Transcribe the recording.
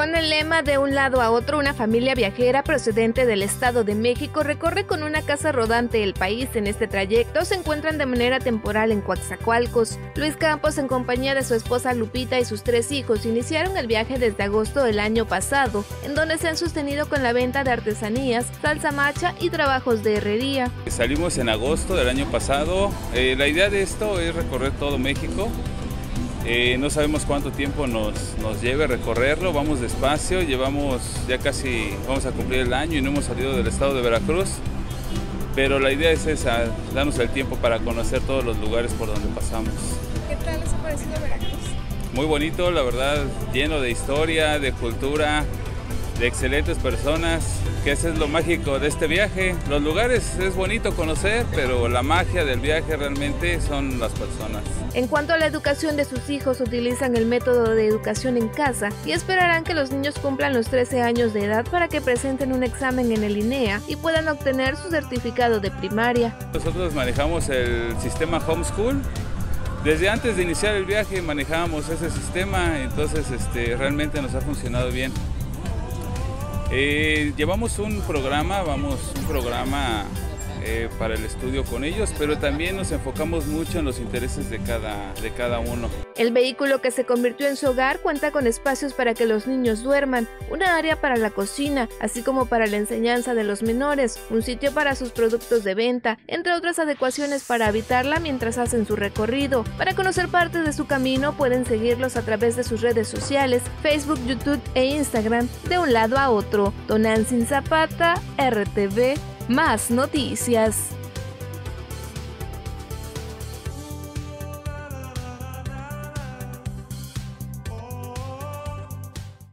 poema De un lado a otro, una familia viajera procedente del Estado de México recorre con una casa rodante el país. En este trayecto se encuentran de manera temporal en Coaxacualcos. Luis Campos, en compañía de su esposa Lupita y sus tres hijos, iniciaron el viaje desde agosto del año pasado, en donde se han sostenido con la venta de artesanías, salsa macha y trabajos de herrería. Salimos en agosto del año pasado. Eh, la idea de esto es recorrer todo México. Eh, no sabemos cuánto tiempo nos, nos lleve recorrerlo, vamos despacio, llevamos ya casi, vamos a cumplir el año y no hemos salido del estado de Veracruz, pero la idea es esa, darnos el tiempo para conocer todos los lugares por donde pasamos. ¿Qué tal les ha parecido Veracruz? Muy bonito, la verdad, lleno de historia, de cultura, de excelentes personas, que ese es lo mágico de este viaje. Los lugares es bonito conocer, pero la magia del viaje realmente son las personas. En cuanto a la educación de sus hijos, utilizan el método de educación en casa y esperarán que los niños cumplan los 13 años de edad para que presenten un examen en el INEA y puedan obtener su certificado de primaria. Nosotros manejamos el sistema homeschool. Desde antes de iniciar el viaje manejábamos ese sistema, entonces este, realmente nos ha funcionado bien. Eh, llevamos un programa, vamos, un programa eh, para el estudio con ellos, pero también nos enfocamos mucho en los intereses de cada, de cada uno. El vehículo que se convirtió en su hogar cuenta con espacios para que los niños duerman, una área para la cocina, así como para la enseñanza de los menores, un sitio para sus productos de venta, entre otras adecuaciones para habitarla mientras hacen su recorrido. Para conocer parte de su camino pueden seguirlos a través de sus redes sociales, Facebook, YouTube e Instagram, de un lado a otro. Donan Sin Zapata, RTV más noticias.